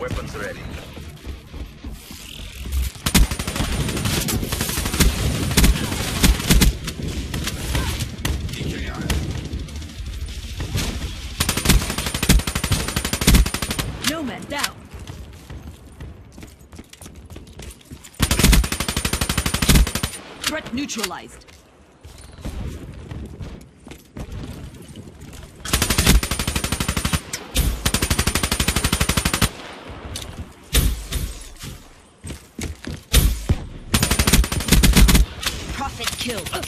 Weapons ready. Nomad down. Threat neutralized. Prophet killed. Uh.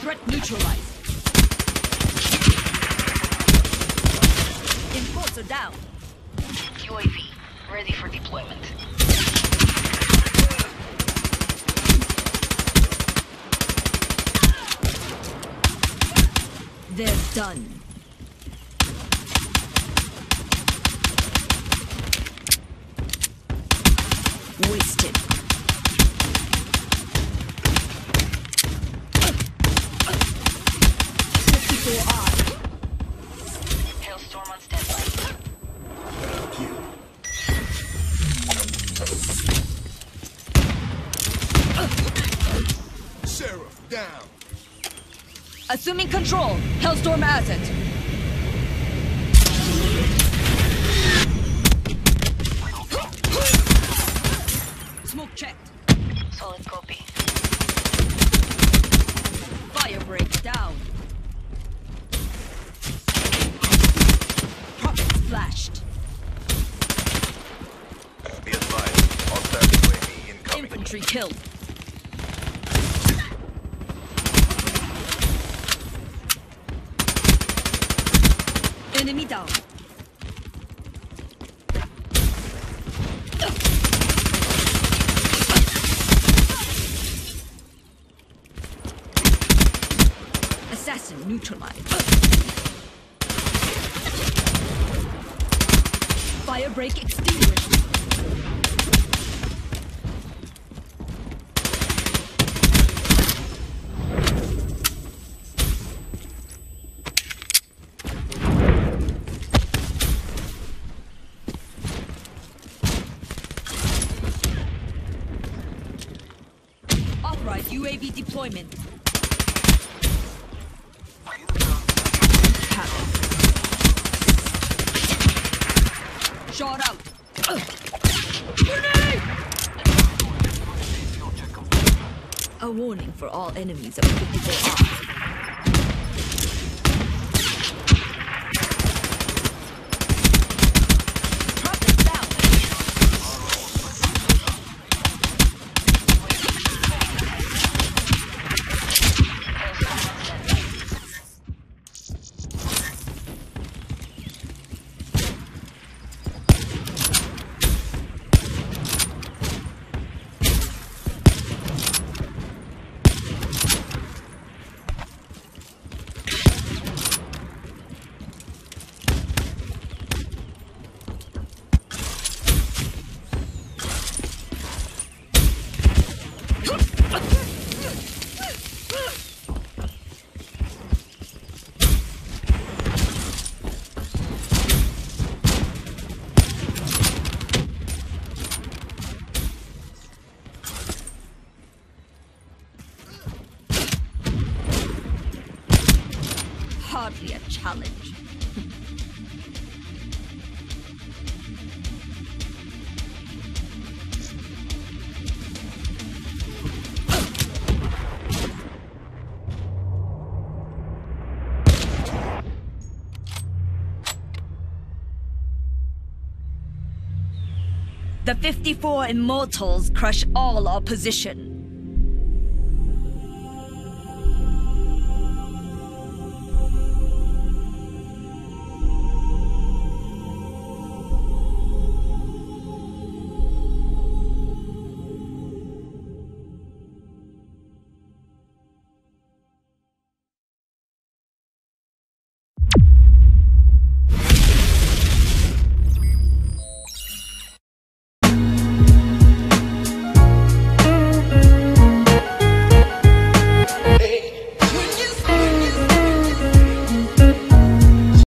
Threat neutralized. Enforcer down. UAV, ready for deployment. They're done. Wasted. Down. Assuming control. Hellstorm asset. Smoke checked. Solid copy. Firebreak down. Prophet splashed. Be advised. Hostile UAV incoming. Infantry killed. Enemy down. Assassin neutralized. Firebreak extinguished. UAV deployment. Shot out. A warning for all enemies of 54 Hardly a challenge. The 54 Immortals crush all opposition.